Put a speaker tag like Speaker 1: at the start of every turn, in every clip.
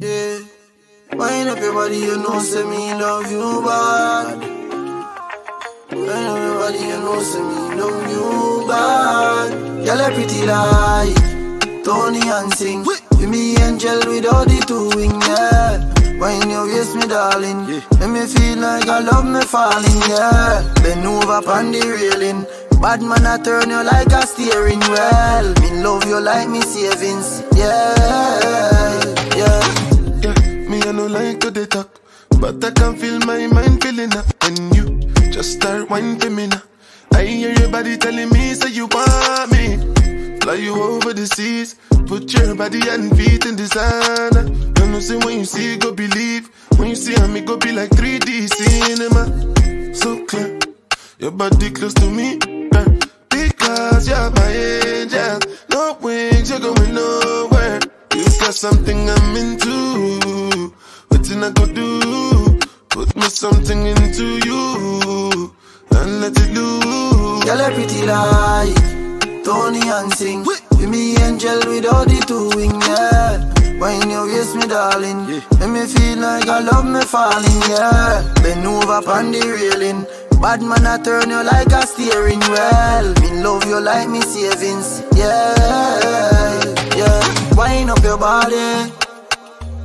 Speaker 1: Yeah. Wind up your body, you know, say me love you bad. Wind up your body, you know, say me love you bad. Girl, a pretty like Toni-Ann Singh. With me angel with all the two wing, yeah. When you waist me, darling, make me feel like I love me falling, yeah. Bend over on the railing. Bad man, I turn you like a steering wheel. Me love you like me savings, yeah, yeah.
Speaker 2: Me I no like to they talk, but I can feel my mind feeling up when you just start whining for me now. I hear your body telling me say you want me. Fly you over the seas, put your body and feet in designer. You know say when you see go believe, when you see me go be like 3D cinema. So clear, your body close to me, uh, my angel. No wings, you're going nowhere. You got something I'm into. What I go do? Put me something into you and let it loose.
Speaker 1: Girl, a pretty like Toni-Ann Singh. With me angel without the two wing, yeah. When you waist me, darling, make me feel like I love me falling, yeah. Bend over on the railing. Bad man, I turn you like a steering wheel. Me love you like me savings, yeah, yeah. Wind up your body,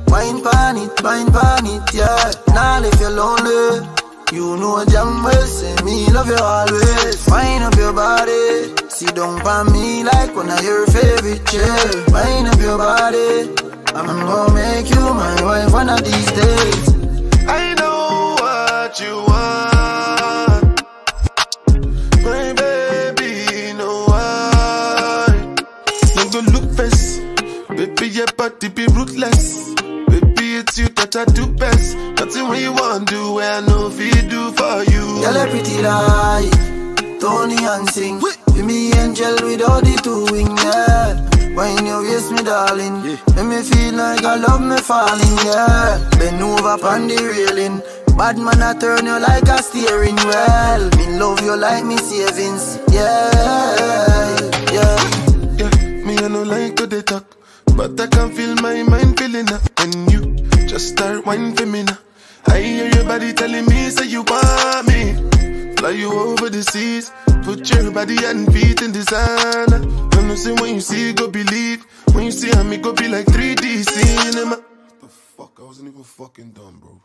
Speaker 1: wine pan it, wine pan it, yeah. Now if you're lonely. You know damn well, say me love you always. Wind up your body, sit down by me like one of your favorite chairs. Wind up your body, I'm gonna make you my wife one of these days.
Speaker 2: I know Your body be ruthless, baby. It's you that I do best. Nothing you want do, I know if you do for you.
Speaker 1: Girl, a pretty like Toni-Ann Singh. With me angel with all the two wing, yeah. When you waist me, darling, make me feel like I love me falling, yeah. Bend over on the railing. Bad man, I turn you like a steering wheel. Me love you like me savings, yeah, yeah.
Speaker 2: Yeah, me I no like to they talk, but I can feel my mind feeling up when you just start whining for me now. I hear your body telling me say you want me. Fly you over the seas, put your body and feet in designer. You know say when you see go believe, when you see me go be like 3D cinema. The fuck, I wasn't even fucking done, bro.